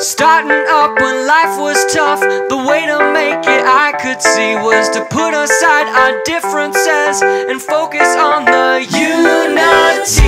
Starting up when life was tough, the way to make it I could see was to put aside our differences and focus on the unity.